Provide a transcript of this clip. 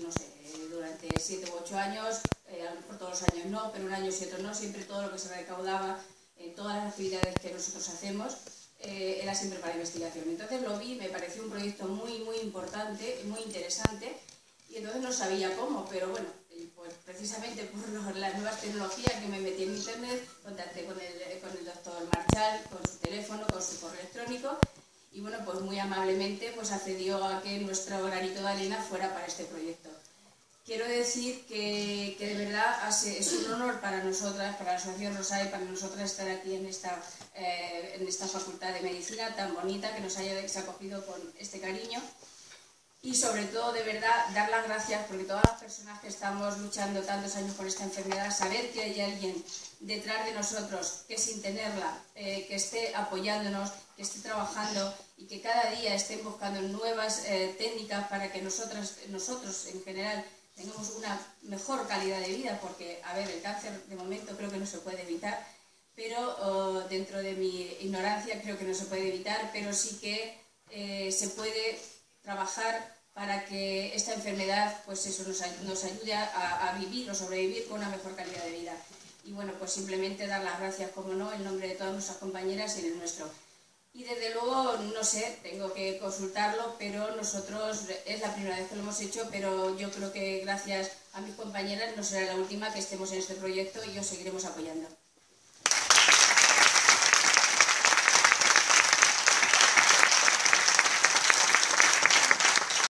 no sé, durante siete u ocho años, eh, todos los años no, pero un año sí, otro no, siempre todo lo que se recaudaba en todas las actividades que nosotros hacemos eh, era siempre para investigación. Entonces lo vi, me pareció un proyecto muy, muy importante, muy interesante, y entonces no sabía cómo, pero bueno, pues precisamente por las nuevas tecnologías que me metí en internet, contacté con el, con el doctor Marchal, con su teléfono, con su correo electrónico, y bueno, pues muy amablemente pues accedió a que nuestro granito de arena fuera para este proyecto. Quiero decir que, que, de verdad es un honor para nosotras, para la Asociación Rosay, para nosotras estar aquí en esta, eh, en esta Facultad de Medicina tan bonita, que nos haya acogido con este cariño. Y sobre todo, de verdad, dar las gracias porque todas las personas que estamos luchando tantos años con esta enfermedad, saber que hay alguien detrás de nosotros que sin tenerla, eh, que esté apoyándonos, que esté trabajando y que cada día estén buscando nuevas eh, técnicas para que nosotras, nosotros en general tengamos una mejor calidad de vida, porque, a ver, el cáncer de momento creo que no se puede evitar, pero oh, dentro de mi ignorancia creo que no se puede evitar, pero sí que eh, se puede trabajar para que esta enfermedad pues eso, nos, nos ayude a, vivir o sobrevivir con una mejor calidad de vida. Y bueno, pues simplemente dar las gracias, como no, en nombre de todas nuestras compañeras y en el nuestro. Y desde luego, no sé, tengo que consultarlo, pero nosotros es la primera vez que lo hemos hecho, pero yo creo que gracias a mis compañeras no será la última que estemos en este proyecto y os seguiremos apoyando.